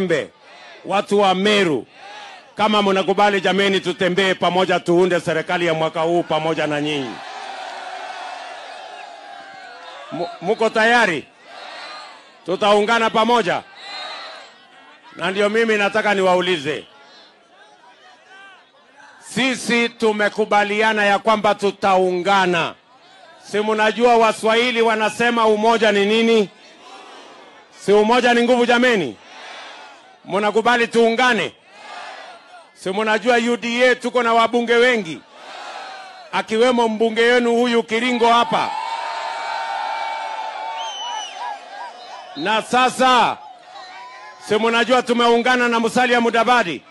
Mbe, watu wa Meru, kama mnakubali jameni, tutembee pamoja, tuunde serikali ya mwaka huu pamoja na nyinyi. Muko tayari? Tutaungana pamoja, na ndio mimi nataka niwaulize, sisi tumekubaliana ya kwamba tutaungana. Si mnajua Waswahili wanasema umoja ni nini? Si umoja ni nguvu jameni? Mnakubali tuungane? Si mnajua UDA tuko na wabunge wengi, akiwemo mbunge wenu huyu Kiringo hapa. Na sasa si mnajua tumeungana na Musalia Mudavadi,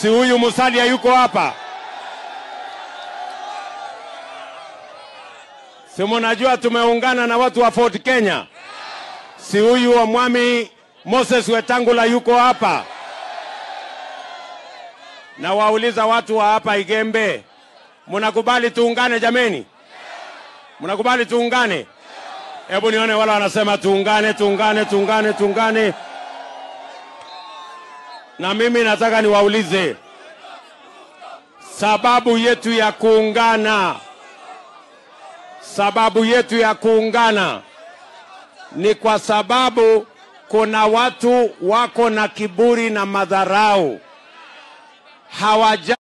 si huyu Musalia yuko hapa. Si mnajua tumeungana na watu wa Fort Kenya, si huyu wa Mwami Moses Wetangula yuko hapa. Na wauliza watu wa hapa Igembe, mnakubali tuungane jameni? Mnakubali tuungane? Hebu nione wale wanasema tuungane, tuungane, tuungane, tuungane. Na mimi nataka niwaulize sababu yetu ya kuungana, sababu yetu ya kuungana ni kwa sababu kuna watu wako na kiburi na madharau. Hawaja